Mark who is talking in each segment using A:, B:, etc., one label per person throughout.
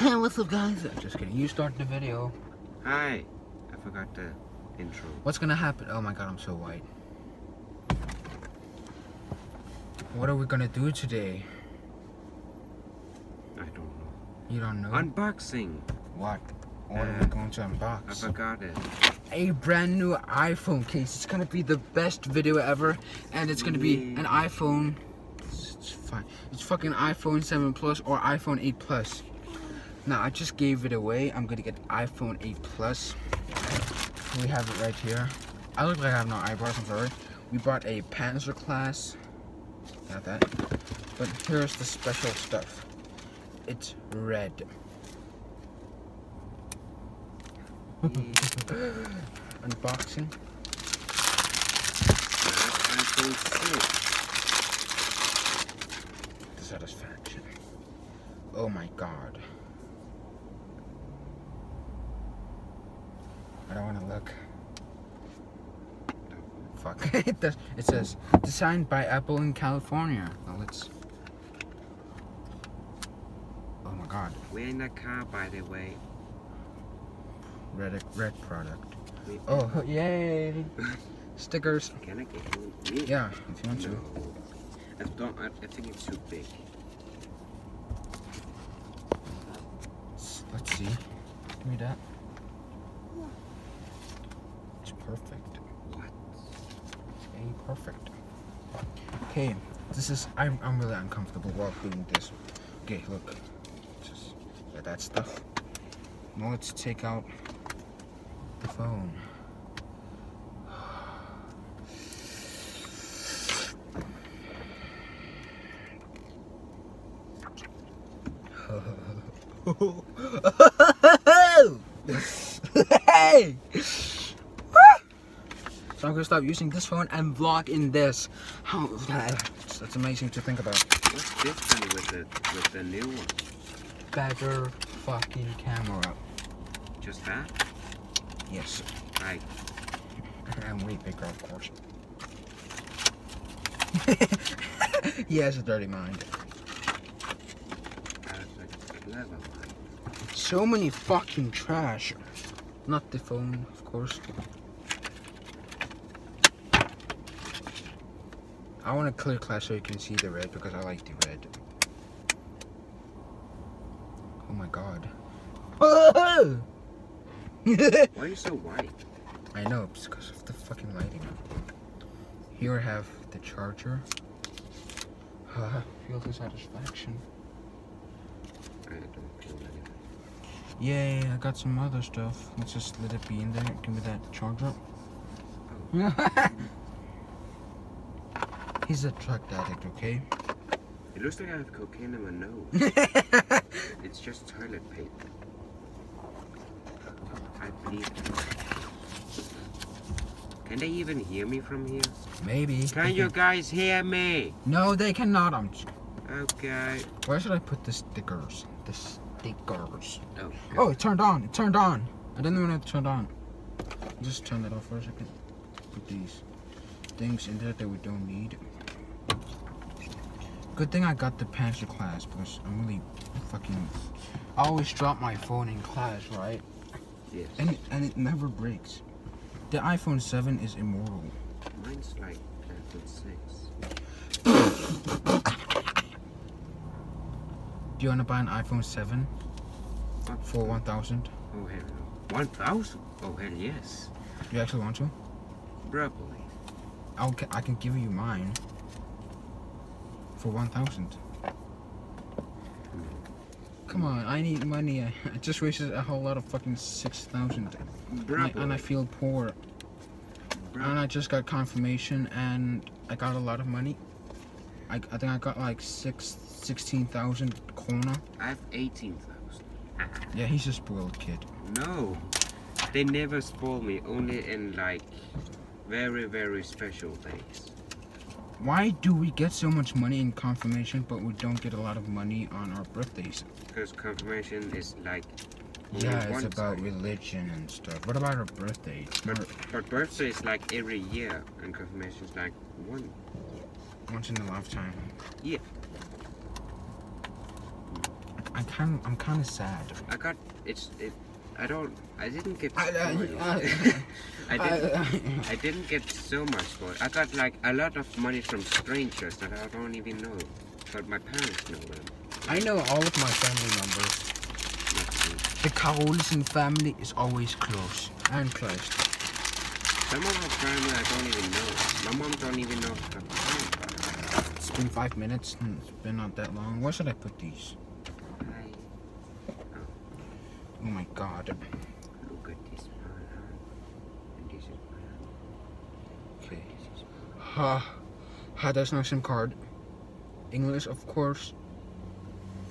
A: Hey, what's up, guys? I'm just kidding. You start the video.
B: Hi. I forgot the intro.
A: What's gonna happen? Oh my god, I'm so white. What are we gonna do today?
B: I don't know.
A: You don't know?
B: Unboxing.
A: what? What are
B: Uh,
A: we going to unbox?
B: I forgot it.
A: A brand new iPhone case. It's gonna be the best video ever, and it's gonna be an iPhone. It's fine. It's fucking iPhone 7 Plus or iPhone 8 Plus. Now I just gave it away. I'm gonna get iPhone 8 Plus. We have it right here. I look like I have no eyebrows. I'm sorry. We bought a PanzerGlass. Got that. But here's the special stuff. It's red. Unboxing. The satisfaction. Oh my god. I don't want to look. Fuck. it, says designed by Apple in California. Now let's. Oh my god.
B: We're in a car, by the way.
A: Red red product.
B: We,
A: Oh yay! Stickers.
B: Can I get one?
A: Yeah, if you want to.
B: I don't. I, I think it's too big.
A: Let's, let's see. Give me that. Perfect.
B: What?
A: A perfect. Okay, this is I'm I'm really uncomfortable while doing this. Okay, look. Just that stuff. Now let's take out the phone. hey! I'm gonna stop using this phone and vlog in this. How that's amazing to think about.
B: What's different with the with the new one?
A: Better fucking camera.
B: Just that?
A: Yes.
B: Right.
A: And way bigger, of course. he has a dirty mind.
B: That's a clever one.
A: So many fucking trash. Not the phone, of course. I want a clear class so you can see the red because I like the red. Oh my god.
B: Why are you so white?
A: I know, it's because of the fucking lighting. Here I have the charger. feel the satisfaction.
B: I don't feel anything.
A: Yay, I got some other stuff. Let's just let it be in there. Give me that charger. Oh. He's a drug addict, okay?
B: It looks like I have cocaine in my nose. it's just toilet paper. I believe. Can they even hear me from here?
A: Maybe.
B: Can you guys hear me?
A: No, they cannot. I'm.
B: Okay.
A: Where should I put the stickers? The stickers.
B: Oh,
A: Oh, it turned on. It turned on. I didn't even know it turned on. Just turn that off for a second. Put these things in there that we don't need. Good thing I got the PanzerGlass because I'm really fucking. I always drop my phone in class, right?
B: yes.
A: And and it never breaks. The iPhone 7 is immortal.
B: Mine's like iPhone 6.
A: Do you want to buy an iPhone 7
B: What?
A: for 1,000?
B: Oh, hell no. 1,000? Oh, hell yes.
A: You actually want to?
B: Probably.
A: I'll, I can give you mine for 1,000. Come on, I need money. I, just wasted a whole lot of fucking 6,000. And, I- and I feel poor. And I just got confirmation and I got a lot of money. I, I think I got like six, 16,000 krona.
B: I have 18,000.
A: Yeah, he's a spoiled kid.
B: No. They never spoil me, only in like very, very special days.
A: Why do we get so much money in confirmation, but we don't get a lot of money on our birthdays?
B: Because confirmation is like.
A: Yeah, it's about religion and stuff. What about our birthday?
B: But, but birthday is like every year, and confirmation is like one.
A: Once in a lifetime.
B: Yeah.
A: I kind I'm kind of sad.
B: I got it's it. I don't. I didn't get.
A: I- I- I-
B: I didn't.
A: I-
B: I didn't get so much for it. I got like a lot of money from strangers that I don't even know, but my parents know them.
A: I know all of my family members. The Carolson family is always close and close.
B: Some of my family I don't even know. My mom don't even know.
A: It's been five minutes and it's been not that long. Where should I put these? Oh my god.
B: look at this one, and this is.
A: Okay. Ha. Ha, there's no SIM card. English, of course.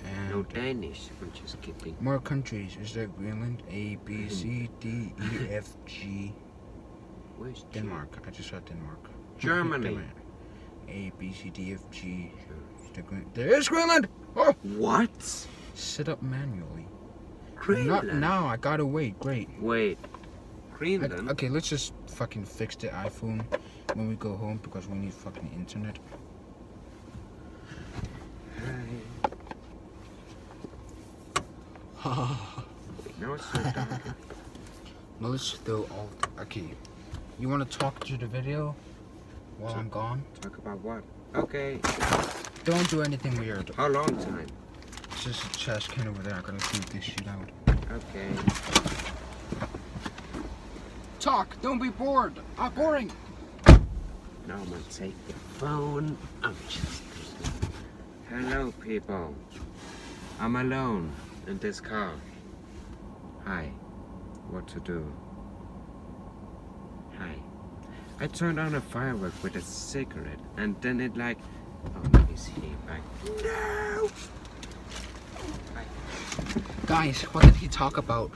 A: And
B: no Danish. I'm just kidding.
A: more countries. Is there Greenland? A, B, C, D, E, F, G.
B: Where's
A: Denmark. I just saw Denmark.
B: Germany.
A: Denmark. A, B, C, D, F, G. Is there, is Greenland! Oh!
B: What?
A: Sit up manually.
B: Greenland.
A: Not now. I gotta wait. Great.
B: Wait.
A: I-
B: Greenland.
A: okay, let's just fucking fix the iPhone when we go home because we need fucking internet.
B: Now it's so dark.
A: No, let's still all. Okay. You want to talk to the video while I'm gone?
B: Talk about what? Okay.
A: Don't do anything weird.
B: How long time?
A: It's just a trash can over there. I gotta clean this shit out.
B: Okay.
A: Talk. Don't be bored. I'm boring.
B: Now I'm gonna take the phone. I'm just. Hello, people. I'm alone in this car. Hi. What to do? Hi. I turned on a firework with a cigarette, and then it like. Oh, is he back? No.
A: Guys, what did he talk about?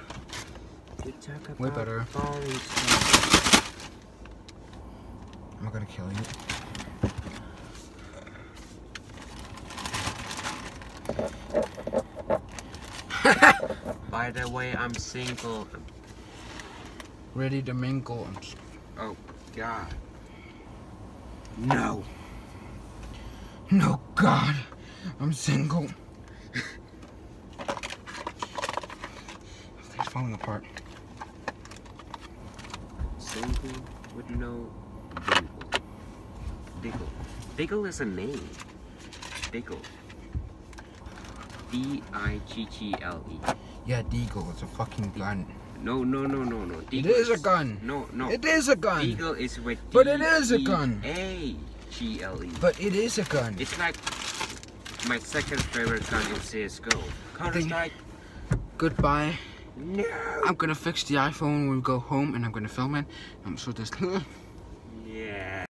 B: We talk about
A: Way better. I'm gonna kill you.
B: By the way, I'm single.
A: Ready to mingle.
B: Oh God. No.
A: No, God. I'm single. Falling apart.
B: Single with no diggle. Diggle. Diggle is a name. Diggle. D I G G L E.
A: Yeah, Deagle. It's a fucking gun.
B: No, no, no, no, no.
A: It
B: Deagle
A: is a gun.
B: No, no.
A: It is a gun.
B: Deagle is with D
A: But it is a gun.
B: A G L E.
A: But it is a gun.
B: It's like my second favorite gun in CS:GO. Counter Strike.
A: Goodbye.
B: No.
A: I'm gonna fix the iPhone when we go home and I'm gonna film it. I'm so this.
B: Yeah.